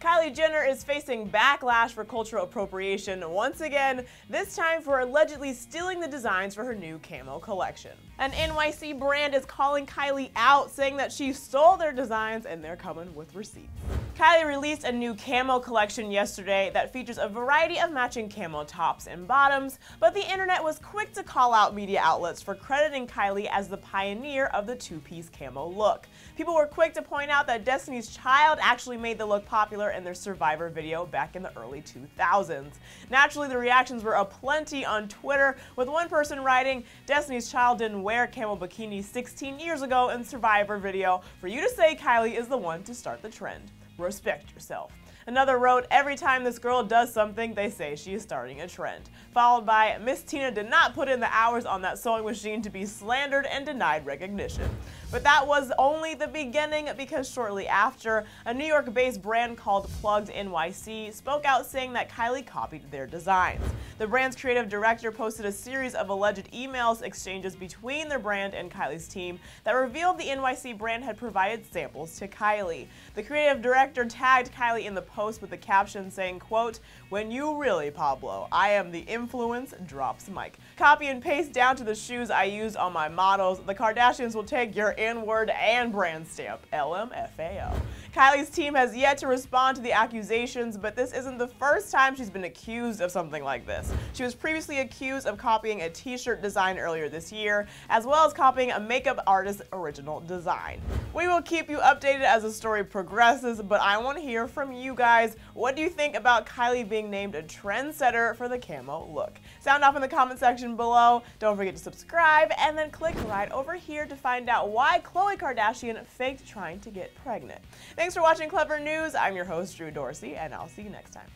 Kylie Jenner is facing backlash for cultural appropriation once again, this time for allegedly stealing the designs for her new camo collection. An NYC brand is calling Kylie out, saying that she stole their designs and they're coming with receipts. Kylie released a new camo collection yesterday that features a variety of matching camo tops and bottoms, but the internet was quick to call out media outlets for crediting Kylie as the pioneer of the two-piece camo look. People were quick to point out that Destiny's Child actually made the look popular in their Survivor video back in the early 2000s. Naturally, the reactions were aplenty on Twitter, with one person writing, Destiny's Child didn't wear camo bikinis 16 years ago in Survivor video for you to say Kylie is the one to start the trend respect yourself. Another wrote, every time this girl does something, they say she is starting a trend. Followed by, Miss Tina did not put in the hours on that sewing machine to be slandered and denied recognition. But that was only the beginning because shortly after, a New York based brand called Plugged NYC spoke out saying that Kylie copied their designs. The brand's creative director posted a series of alleged emails exchanges between their brand and Kylie's team that revealed the NYC brand had provided samples to Kylie. The creative director tagged Kylie in the post with the caption saying, quote, when you really, Pablo, I am the influence, drops mic. Copy and paste down to the shoes I use on my models. The Kardashians will take your N-word and brand stamp, LMFAO. Kylie's team has yet to respond to the accusations, but this isn't the first time she's been accused of something like this. She was previously accused of copying a t-shirt design earlier this year, as well as copying a makeup artist's original design. We will keep you updated as the story progresses, but I want to hear from you guys. What do you think about Kylie being named a trendsetter for the camo look? Sound off in the comment section below. Don't forget to subscribe and then click right over here to find out why Khloe Kardashian faked trying to get pregnant. Thanks for watching Clevver News. I'm your host, Drew Dorsey, and I'll see you next time.